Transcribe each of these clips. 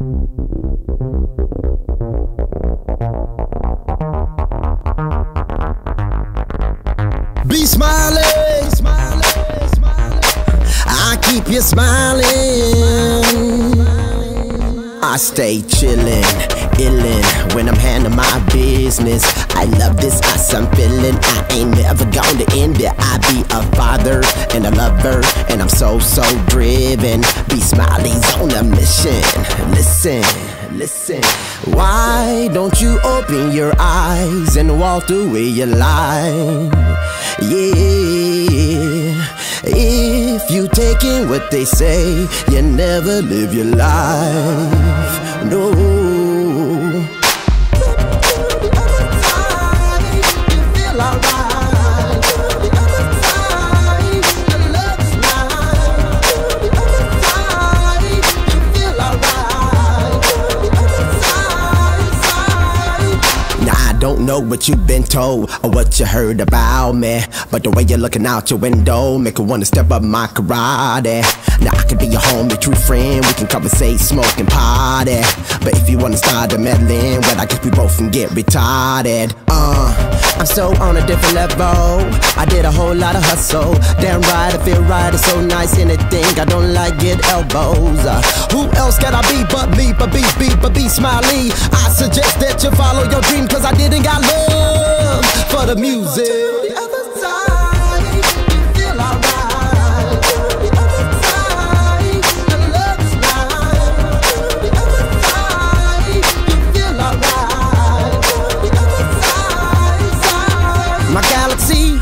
Be smiling. I keep you smiling. I stay chillin', illin' when I'm handling my business. I love this I'm feeling. I ain't never gonna end it. I be a father and a lover, and I'm so so driven. Bsmiley's on a mission. Listen, listen. Why don't you open your eyes and walk the way you lie? Yeah. If you take in what they say, you never live your life. Don't know what you've been told or what you heard about me, but the way you're looking out your window make me wanna step up my karate. Now I could be your homie, true friend. We can conversate, smoke and party. But if you wanna start meddling, well I guess we both can get retarded. Uh, I'm so on a different level. I did a whole lot of hustle. Damn right, I feel right. It's so nice. Anything I don't like, get elbows. Uh, who else can I be but me? But be, be, but be smiley. I suggest that you follow your dream, cause I didn't got love for the music.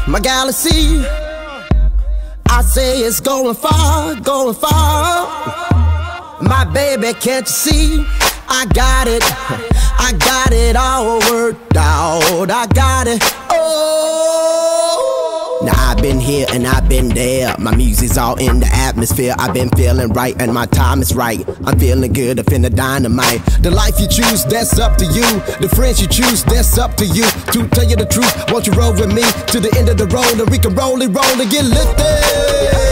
My galaxy. I say it's going far, going far. My baby, can't you see? I got it, I got it all worked out. I got it, oh. I've been here and I've been there. My music's all in the atmosphere. I've been feeling right and my time is right. I'm feeling good, I'm feeling dynamite. The life you choose, that's up to you. The friends you choose, that's up to you. To tell you the truth, won't you roll with me to the end of the road and we can roll it, roll and get lifted?